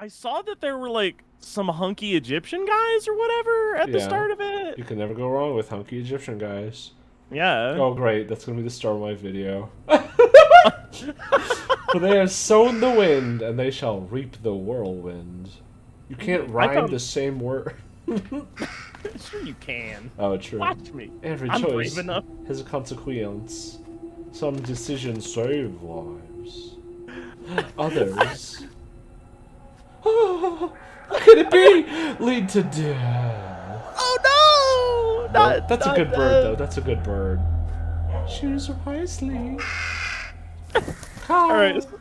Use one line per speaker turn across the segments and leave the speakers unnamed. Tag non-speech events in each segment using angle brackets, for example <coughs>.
I saw that there were like some hunky Egyptian guys or whatever at the start of it.
You can never go wrong with hunky Egyptian guys.
Yeah.
Oh, great. That's going to be the start of my video. <laughs> <laughs> For they have sown the wind, and they shall reap the whirlwind. You can't rhyme
found-
the same word. <laughs>
sure you can.
Oh, true.
Watch me.
Every
I'm
choice has a consequence. Some decisions save lives. Others. <laughs> How could it be? Lead to death.
Oh no! Not,
That's a good bird, though. That's a good bird. Choose wisely.
All right. <laughs>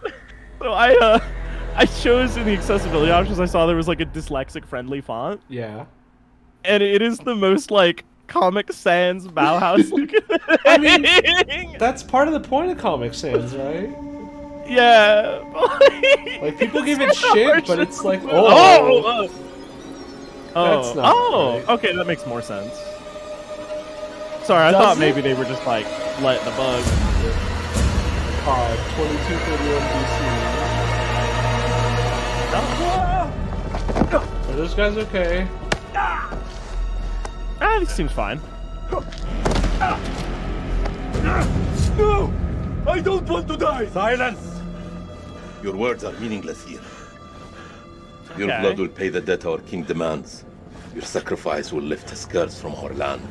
So I uh, I chose in the accessibility options. I saw there was like a dyslexic friendly font,
Yeah.
and it is the most like Comic Sans Bauhaus. <laughs>
I mean. That's part of the point of Comic Sans, right?
Yeah.
Like people give <laughs> it shit, but it's like,
Oh.
oh,
Oh. Oh.
That's not
oh.
right.
Okay, that makes more sense. Sorry, I
Does
thought
it?
maybe they were just like letting the bug.
Akkad 2231 BC. Are those guys okay?
Ah, this seems fine.
No! I don't want to die!
Silence! Your words are meaningless here. Your
Okay.
blood will pay the debt our king demands. Your sacrifice will lift a scourge from our land.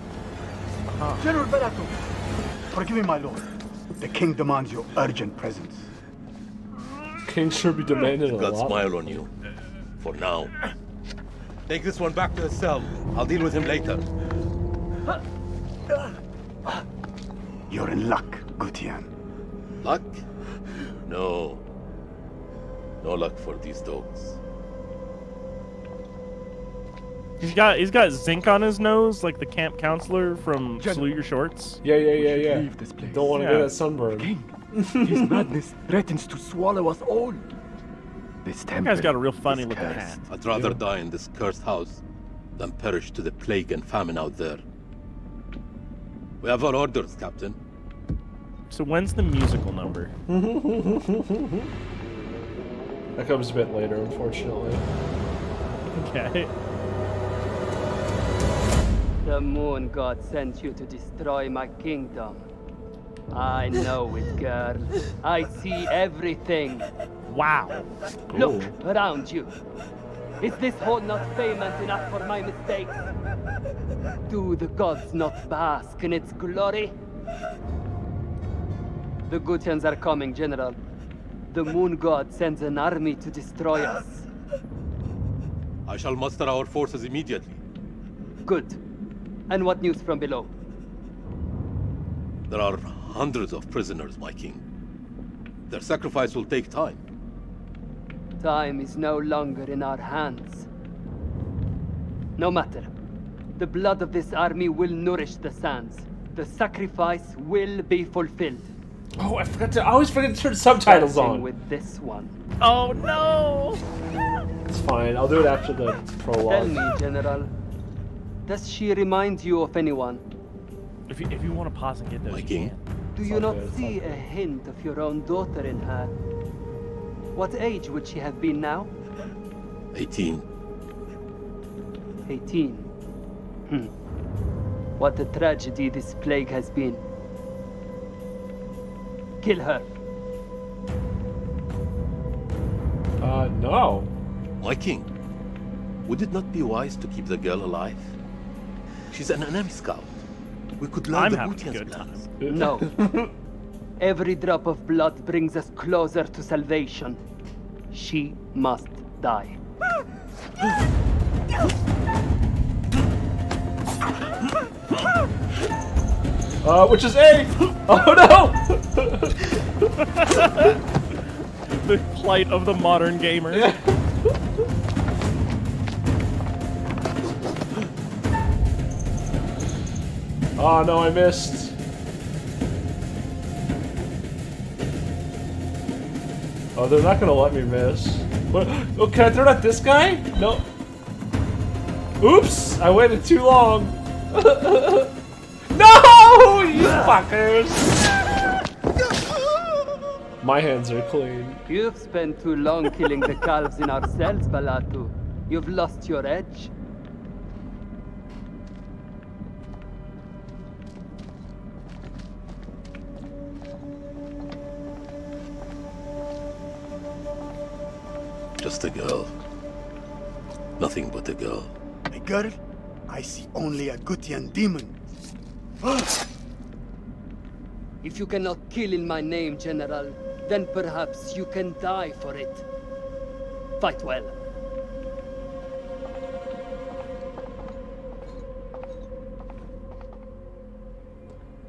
Uh-huh.
General Balathu, forgive me, my lord. The king demands your urgent presence.
King sure be demanding a
God
lot.
smile on you. For now. Take this one back to the cell. I'll deal with him later.
You're in luck, Gutian.
Luck? No. No luck for these dogs.
He's got he's got zinc on his nose, like the camp counselor from
Gen-
Salute Your Shorts.
Yeah, yeah, yeah, yeah.
Leave this place.
Don't want to
Yeah.
get that sunburn.
King, his <laughs> madness threatens to swallow us all. This
That
temple
guy's got a real funny
is
looking
cursed.
hat.
I'd rather die in this cursed house than perish to the plague and famine out there. We have our orders, Captain.
So when's the musical number? <laughs>
That comes a bit later, unfortunately.
Okay.
The moon god sent you to destroy my kingdom. I know it, girl. I see everything.
Wow.
Look around you. Is this hall not famous enough for my mistakes? Do the gods not bask in its glory? The Gutians are coming, General. The moon god sends an army to destroy us.
I shall muster our forces immediately.
Good. And what news from below?
There are hundreds of prisoners, my king. Their sacrifice will take time.
Time is no longer in our hands. No matter. The blood of this army will nourish the sands. The sacrifice will be fulfilled.
Oh, I forgot to. I always forget to turn subtitles
Starting
on.
with this one.
Oh no!
It's fine. I'll do it after the
Tell
prologue.
me, General. Does she remind you of anyone?
If you, if you want to pause and get those,
My
you can.
Do you not
good,
see a hint of your own daughter in her? What age would she have been now?
18.
18. Hmm. What a tragedy this plague has been. Kill her.
Uh, no.
My king, would it not be wise to keep the girl alive? She's an enemy scout. We could learn
I'm
the
having a good
plans.
No. <laughs> Every drop of blood brings us closer to salvation. She must die. <laughs>
Uh, which is A. <laughs> Oh no. <laughs>
The plight of the modern gamer.
Oh <laughs> no, I missed. Oh, they're not gonna let me miss. What? <gasps> Oh, can I throw it at this guy? No. Oops! I waited too long. No, you fuckers! My hands are clean.
You've spent too long killing the calves in our cells, Balathu. You've lost your edge.
Just a girl. Nothing but a girl.
A girl? I see only a Gutian demon.
If you cannot kill in my name, General, then perhaps you can die for it. Fight well.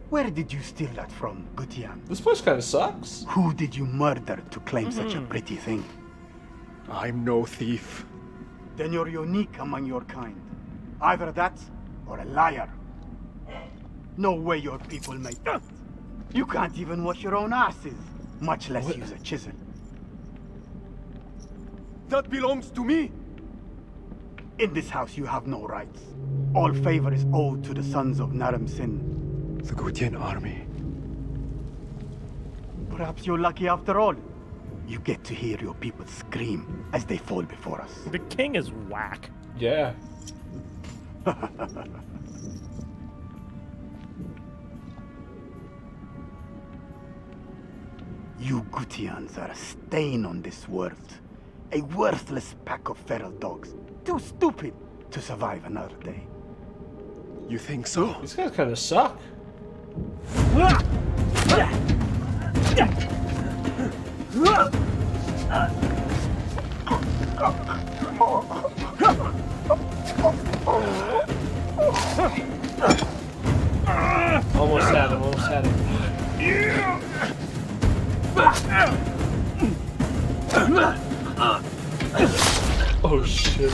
Where did you steal that from, Gutian?
This place kind of sucks.
Who did you murder to claim such a hmm. pretty thing?
I'm no thief.
Then you're unique among your kind. Either that, or a liar. No way your people make that. You can't even wash your own asses, much less use a chisel.
That belongs to me.
In this house you have no rights. All favor is owed to the sons of Naram Sin.
The Gutian army.
Perhaps you're lucky after all. You get to hear your people scream as they fall before us.
The king is whack.
Yeah. <laughs>
You Gutians are a stain on this world. A worthless pack of feral dogs. Too stupid to survive another day.
You think so?
These guys kind of suck. Almost had him, almost had him. Oh shit.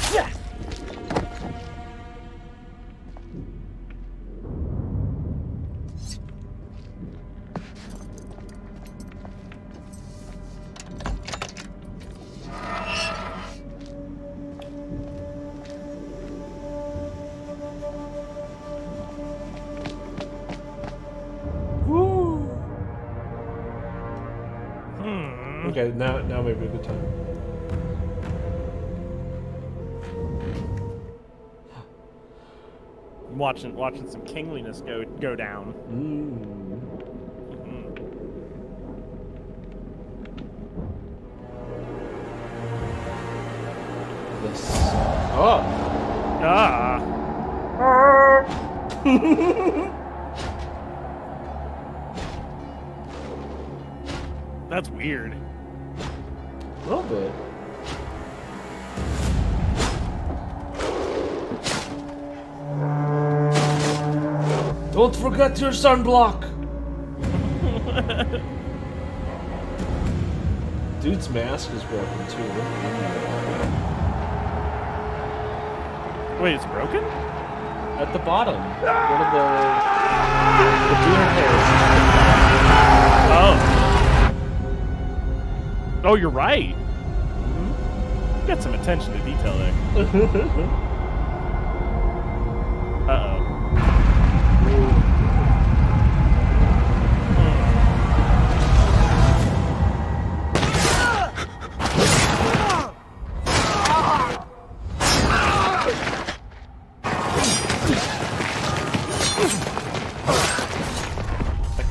Watching watching some kingliness go go down.
This. Oh.
Ah. <laughs> That's weird.
A little bit. Don't forget your sunblock. <laughs> Dude's mask is broken too.
Wait, it's broken?
At the bottom, one of the the deer hairs.
Oh. Oh, you're right. Mm-hmm. Got some attention to detail there. <laughs>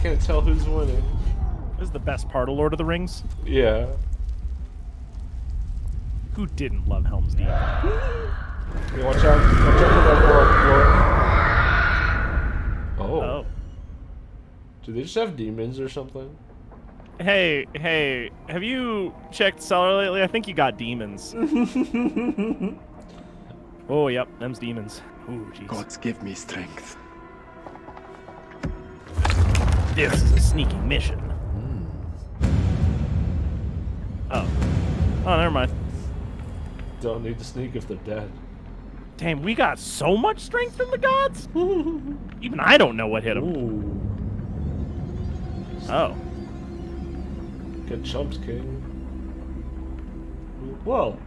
can't tell who's winning.
This is the best part of Lord of the Rings.
Yeah.
Who didn't love Helm's Deep? <gasps>
Yeah, watch out! Watch out for that door. Oh.
Oh.
Do they just have demons or something?
Hey, hey, have you checked cellar lately? I think you got demons. <laughs> oh, yep, them's demons. Ooh, jeez.
Gods give me strength.
This is a sneaky mission. Oh. Oh, never mind.
Don't need to sneak if they're dead.
Damn, we got so much strength from the gods? <laughs> Even I don't know what hit them.
Ooh.
Oh.
Get chumps, King. Whoa.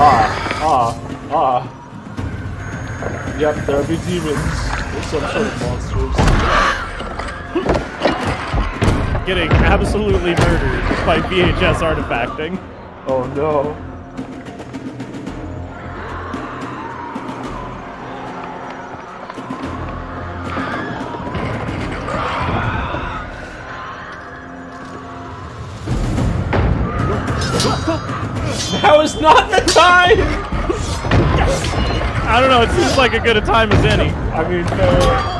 Ah, ah, ah. Yep, there'll be demons. There's some sort of monsters.
Getting absolutely murdered by VHS artifacting.
Oh no. Now is not the time!
I don't know, it seems like a good a time as any.
I mean, fair.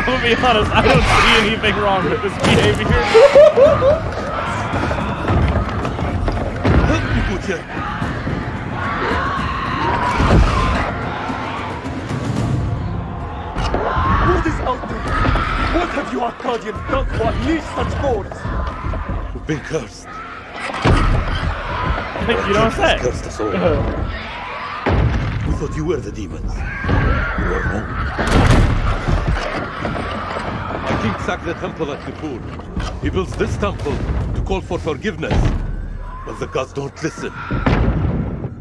I'm gonna be honest, I don't see anything wrong with this behavior.
What is out there? What have you Akkadian done to unleash such force?
We've been cursed.
you don't say.
Cursed us all. <laughs> We thought you were the demons. You were wrong. Our king sacked the temple at Nippur. He builds this temple to call for forgiveness. But the gods don't listen.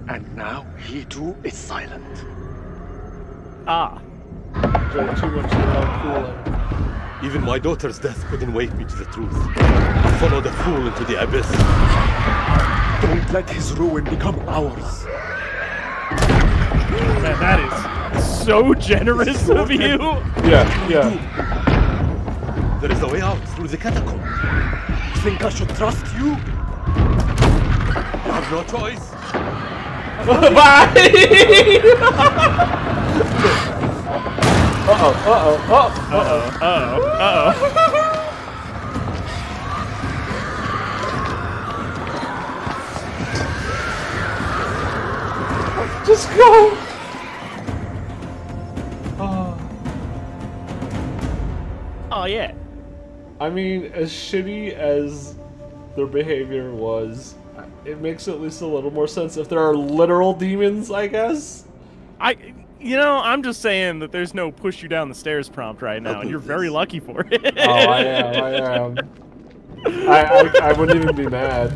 And now he too is silent.
Ah.
Drank too much of Kool-Aid.
Even my daughter's death couldn't wake me to the truth. I followed the fool into the abyss.
Don't let his ruin become ours.
Man, that is so generous of you.
Yeah, yeah.
There is a way out through the catacomb.
You think I should trust you?
You have no choice.
Bye! uh-oh, uh-oh, uh-oh.
Uh-oh, uh-oh, uh-oh.
Just go! Oh,
yeah.
I mean, as shitty as their behavior was, it makes at least a little more sense if there are literal demons, I guess.
I, you know, I'm just saying that there's no push you down the stairs prompt right now, and you're very lucky for it. <laughs>
Oh, I am, I am. I, I, I wouldn't even be mad.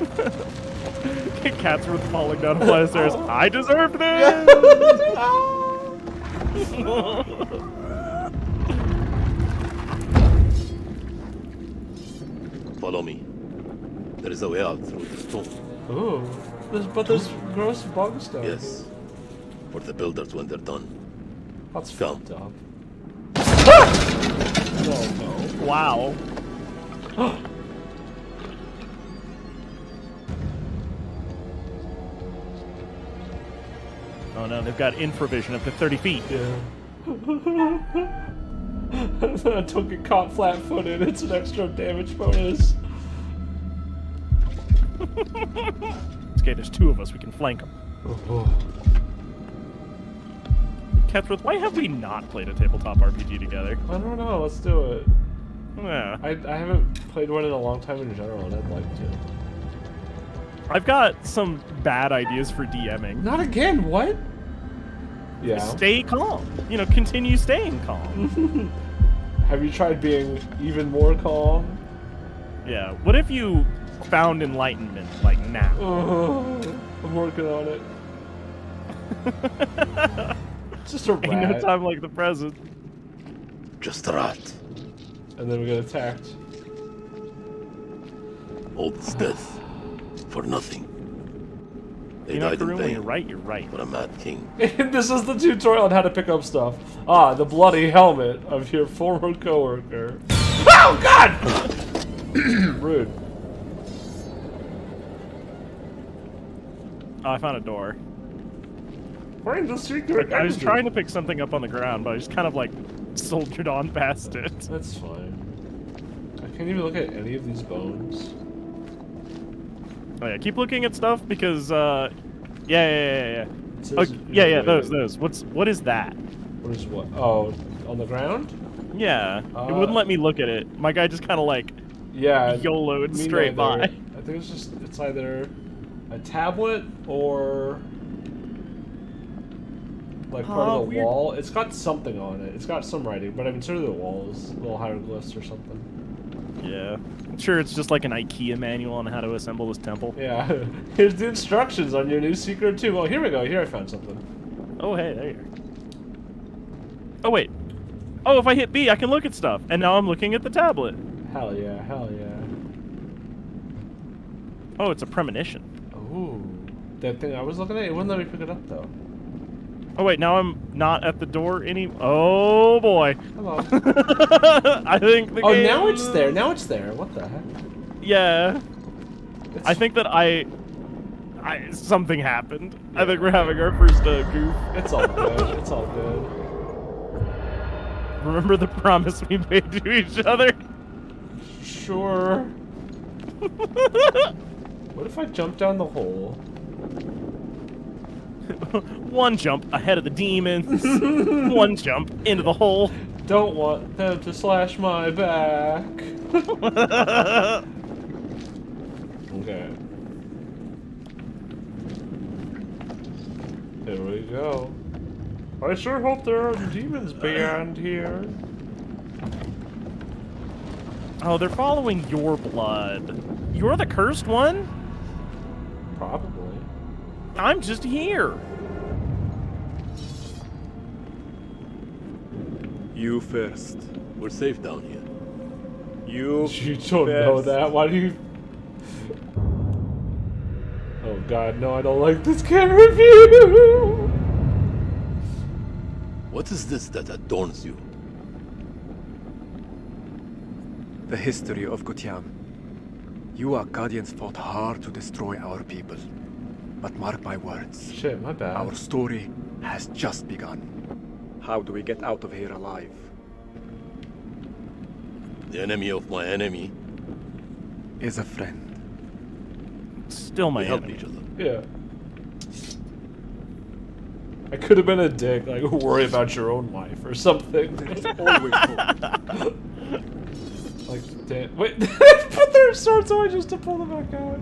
<laughs>
Catsworth falling down a flight of stairs. I deserved this! <laughs> <laughs>
Follow me. There is a way out through this stone.
Ooh. There's, but there's gross bug stuff.
Yes. For the builders when they're done.
That's
Come.
fucked up. <gasps>
wow. <gasps> <gasps> Oh no, they've got infravision up to 30 feet.
Yeah. <laughs> I Don't get caught flat-footed. It's an extra damage bonus. <laughs>
Okay, there's two of us. We can flank them.
Oh. Uh-huh.
Kethruth, why have we not played a tabletop RPG together?
I don't know. Let's do it.
Yeah.
I, I haven't played one in a long time in general, and I'd like to.
I've got some bad ideas for DMing.
Not again. What? Yeah.
Stay calm. You know, continue staying calm. <laughs>
Have you tried being even more calm?
yeah. What if you found enlightenment, like now?
Oh, <laughs> I'm working on it. It's <laughs> just a
Ain't no time like the present.
Just a rat.
and then we get attacked.
All this death. For nothing. They
You know,
died in
Karun, when
vain.
you're right, you're right.
For a mad king. <laughs>
this is the tutorial on how to pick up stuff. Ah, the bloody helmet of your former coworker. Oh God! <coughs> Rude.
Oh, I found a door.
Find the secret.
I was trying to pick something up on the ground, but I just kind of like soldiered on past it.
That's fine. I can't even look at any of these bones.
Oh yeah, keep looking at stuff because uh, yeah, yeah, yeah, yeah.
It
Oh, yeah, yeah, those, those. What's what is that?
What is what? Oh, on the ground?
Yeah, it
Uh,
wouldn't let me look at it. My guy just kind of like
Yeah. <laughs>
YOLO'd straight by.
I think it's just it's either a tablet or like part of the
weird.
wall. It's got something on it. It's got some writing, but I mean, sort of the walls, little hieroglyphs or something.
Yeah. Sure it's just like an IKEA manual on how to assemble this temple.
Yeah. <laughs> Here's the instructions on your new secret too. Oh, here we go. Here I found something.
Oh, hey, there you are. Oh, wait. Oh, if I hit B, I can look at stuff. And now I'm looking at the tablet.
Hell yeah, hell yeah.
Oh, it's a premonition.
Ooh. That thing I was looking at, it wouldn't let me pick it up though.
Oh, wait, now I'm not at the door any. Oh, boy.
Hello. <laughs>
I think the
oh,
game...
now it's there. Now it's there. What the heck?
Yeah.
It's-
I think that I... I something happened. I think we're having our first uh, goof.
it's all good. <laughs> It's all good.
Remember the promise we made to each other?
Sure. <laughs> What if I jump down the hole? <laughs>
One jump ahead of the demons. <laughs> One jump into the hole.
Don't want them to slash my back. <laughs> Okay. There we go. I sure hope there are demons beyond here.
Oh, they're following your blood. You're the cursed one?
Probably.
I'm just here.
You first.
We're safe down here.
You. <laughs>
You don't know that. Why do you? Oh God, no! I don't like this camera view.
What is this that adorns you?
The history of Gutian. You Akkadians fought hard to destroy our people. But mark my words,
Shit, my bad.
our story has just begun. How do we get out of here alive?
The enemy of my enemy.
Is a friend.
Still my
We help
enemy.
each other.
Yeah. I could have been a dick, like <laughs> worry about your own life or something.
Always hope. <laughs>
like, damn. Wait, <laughs> put their swords away just to pull them back out.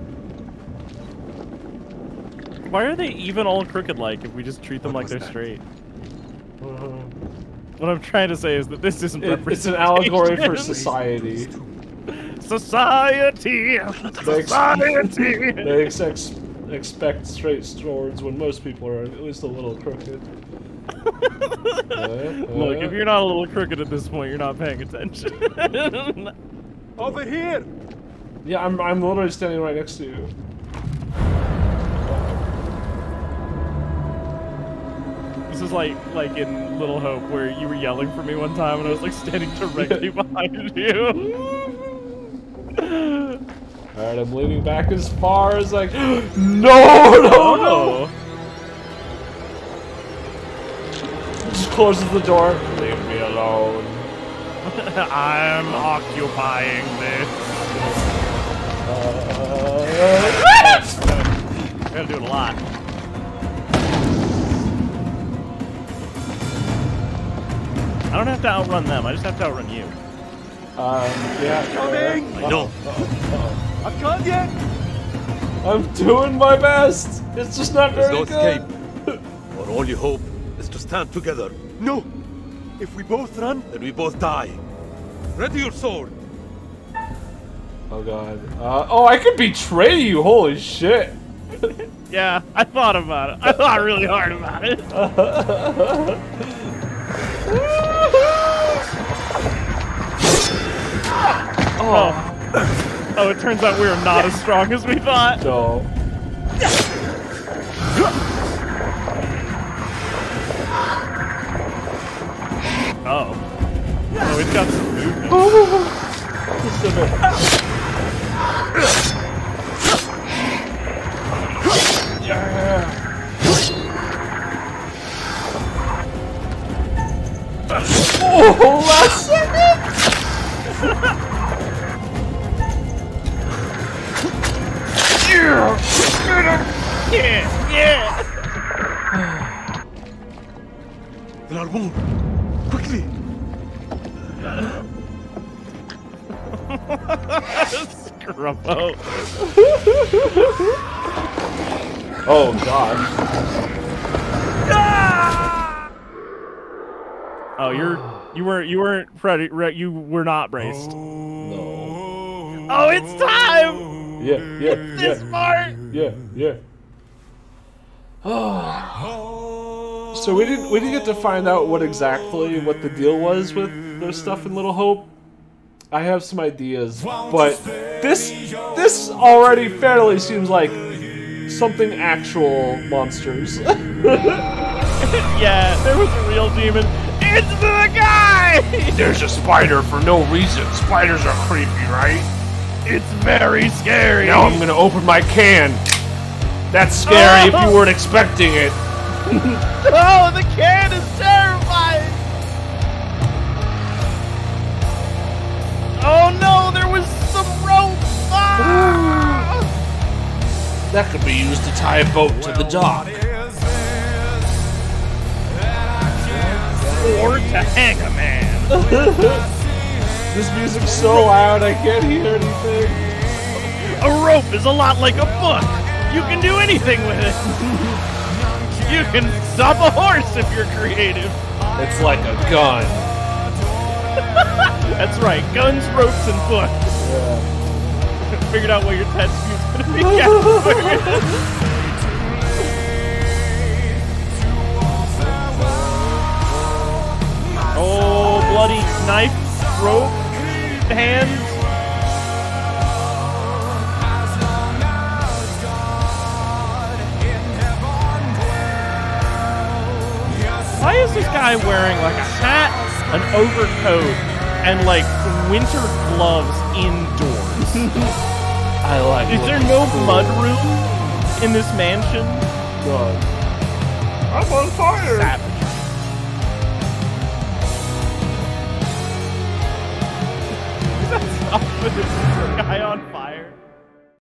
Why are they even all crooked like if we just treat them
What
like they're
that?
straight?
Uh,
What I'm trying to say is that this isn't
it, it's an allegory for
representation. <laughs>
society.
Society!
They, ex-
Society!
they ex- expect straight swords when most people are at least a little crooked. <laughs> Uh,
Look,
uh.
if you're not a little crooked at this point, you're not paying attention.
Over here!
Yeah, I'm, I'm literally standing right next to you.
This is like like in Little Hope where you were yelling for me one time and I was like standing directly <laughs> behind you.
Alright, I'm leaning back as far as like. <gasps> no, no, no!
Oh.
Just closes the door. Leave me alone. <laughs>
I'm occupying this.
Uh, <laughs>
gotta do it a lot. I don't have to outrun them, I just have to outrun you.
um, yeah.
Coming!
uh,
I know.
uh-oh,
Akkadian!
uh-oh. I'm doing my best. It's just not
There's
very
no
good.
escape. Our only hope is to stand together.
No! If we both run,
Then we both die. Ready your sword.
Oh god. Uh, oh, I could betray you. Holy shit. <laughs>
Yeah, I thought about it. I thought really hard about it. <laughs>
Oh.
oh Oh, it turns out we are not as strong as we thought. Oh. Oh, it's got some movement.
A. Yeah. Oh, last Oh god. Ah!
Oh, you're you weren't you weren't ready. Re, you were not braced.
No.
Oh, it's time!
Yeah, yeah,
This
yeah,
part!
yeah, yeah. Oh. So we didn't we didn't get to find out what exactly what the deal was with their stuff in Little Hope. I have some ideas, but this this already fairly seems like something actual monsters. <laughs>
Yeah, there was a real demon. It's the guy!
There's a spider for no reason. Spiders are creepy, right?
It's very scary.
Now I'm gonna open my can. That's scary oh, if you oh. weren't expecting it. <laughs>
Oh, the can is terrifying!
That could be used to tie a boat to the dock.
Or to hang a man. <laughs>
This music's so loud I can't hear anything.
A rope is a lot like a book. You can do anything with it. <laughs> you can stop a horse if you're creative.
It's like a gun. <laughs>
That's right, guns, ropes, and books. Figured out what your tattoo's oh, bloody knife, rope, hands. Why is this guy wearing like a hat, an overcoat, and like winter gloves indoors? <laughs>
I like.
Is there no mud room in this mansion?
God. I'm on fire.
Savage. <laughs> Stop with this guy on fire.